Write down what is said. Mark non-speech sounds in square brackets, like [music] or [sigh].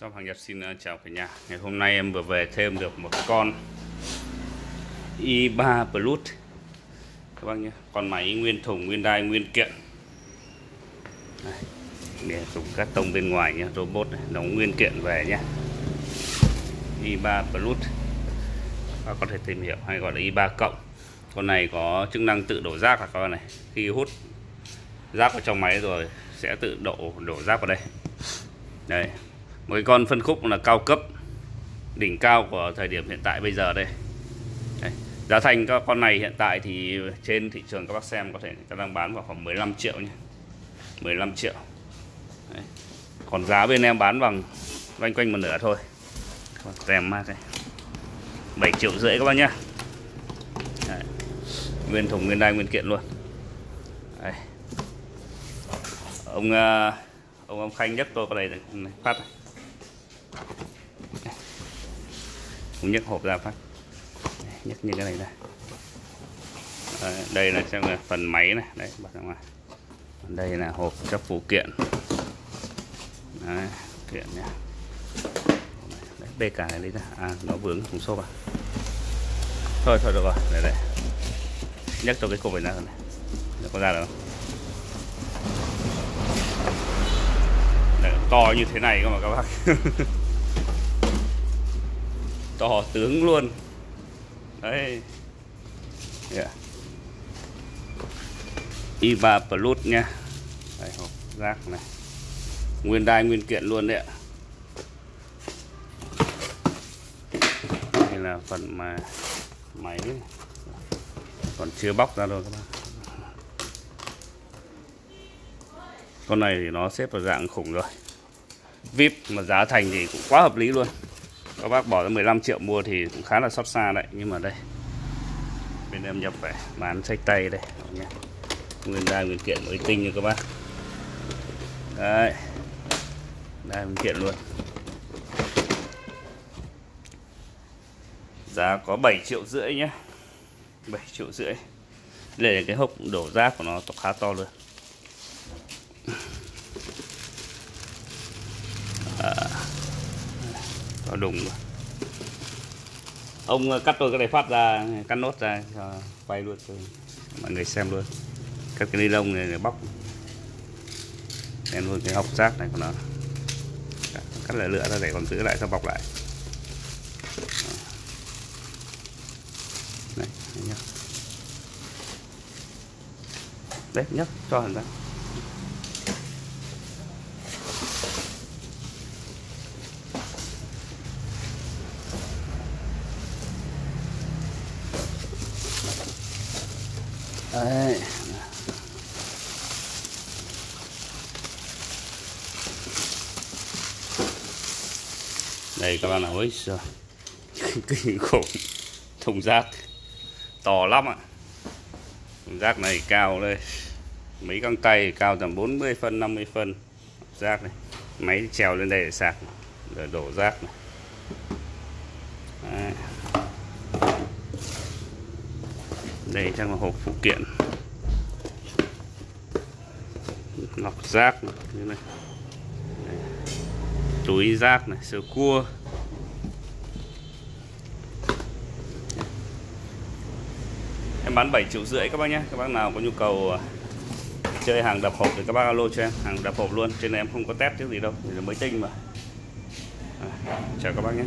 Shop hàng Nhật xin ờ, chào cả nhà. Ngày hôm nay em vừa về thêm được một con i3 Plus các bác nhé. Con máy nguyên thùng, nguyên đai, nguyên kiện. Đây, để dùng cắt tông bên ngoài nhé, robot này, đóng nguyên kiện về nhé. i3 Plus các có thể tìm hiểu hay gọi là i3 cộng. Con này có chức năng tự đổ rác à các bạn này. Khi hút rác vào trong máy rồi sẽ tự đổ đổ rác vào đây. Đây, một cái con phân khúc là cao cấp đỉnh cao của thời điểm hiện tại bây giờ đây, đây. giá thành các con này hiện tại thì trên thị trường các bác xem có thể các ta đang bán vào khoảng 15 triệu nhé 15 triệu Đấy. còn giá bên em bán bằng quanh quanh một nửa thôi rèm mát đây 7 triệu rưỡi các bác nhá Đấy. nguyên thùng nguyên đai nguyên kiện luôn Đây. ông ờ, ông ông khanh nhất tôi vào đây này, phát này. Cũng nhấc hộp ra phát. Nhấc như cái này ra. À, đây là xem là phần máy này. Đấy bật ra ngoài. Đây là hộp các phụ kiện. Đấy, kiện nha. Đấy, bê cả này lấy ra. À nó vướng thùng xốp à? Thôi thôi được rồi. Để đây. Nhấc cho cái cục này ra này. Nó có ra được không? Đấy, to như thế này cơ mà các bác. [laughs] to tướng luôn. Đấy. Yeah. Iva Plus nha. Đây, hộp rác này. Nguyên đai nguyên kiện luôn đấy ạ. Đây là phần mà máy. Còn chưa bóc ra đâu các bạn con này thì nó xếp vào dạng khủng rồi. VIP mà giá thành thì cũng quá hợp lý luôn các bác bỏ ra 15 triệu mua thì cũng khá là xót xa đấy. Nhưng mà đây, bên em nhập về bán sách tay đây. Nhé. Nguyên đai, nguyên kiện mới tinh như các bác. Đấy. Đai, nguyên kiện luôn. Giá có 7 triệu rưỡi nhé. 7 triệu rưỡi. Đây là cái hộp đổ rác của nó khá to luôn. Nó đùng. Luôn ông ờ, cắt tôi cái này phát ra, cắt nốt ra, cho quay luôn cho mọi người xem luôn. Các cái ni lông này để bóc. Đem luôn cái hộc rác này của nó. Dạ, cắt lại lựa ra để còn giữ lại cho bọc lại. Ờ. Đấy nhá. Đấy nhấc cho hẳn ra. Đấy. Đây, các bạn nào ơi rồi. Kinh khủng. Thùng rác to lắm ạ. Thùng rác này cao đây. Mấy găng tay cao tầm 40 phân 50 phân. Rác này. Máy trèo lên đây để sạc. Rồi đổ rác này. Đấy. Đây chắc là hộp phụ kiện. Lọc rác này, như này. Đây. túi rác này sơ cua. Em bán 7 triệu rưỡi các bác nhé. Các bác nào có nhu cầu à, chơi hàng đập hộp thì các bác alo cho em. Hàng đập hộp luôn trên này em không có test chứ gì đâu. Thì là mới tinh mà. À, chào các bác nhé.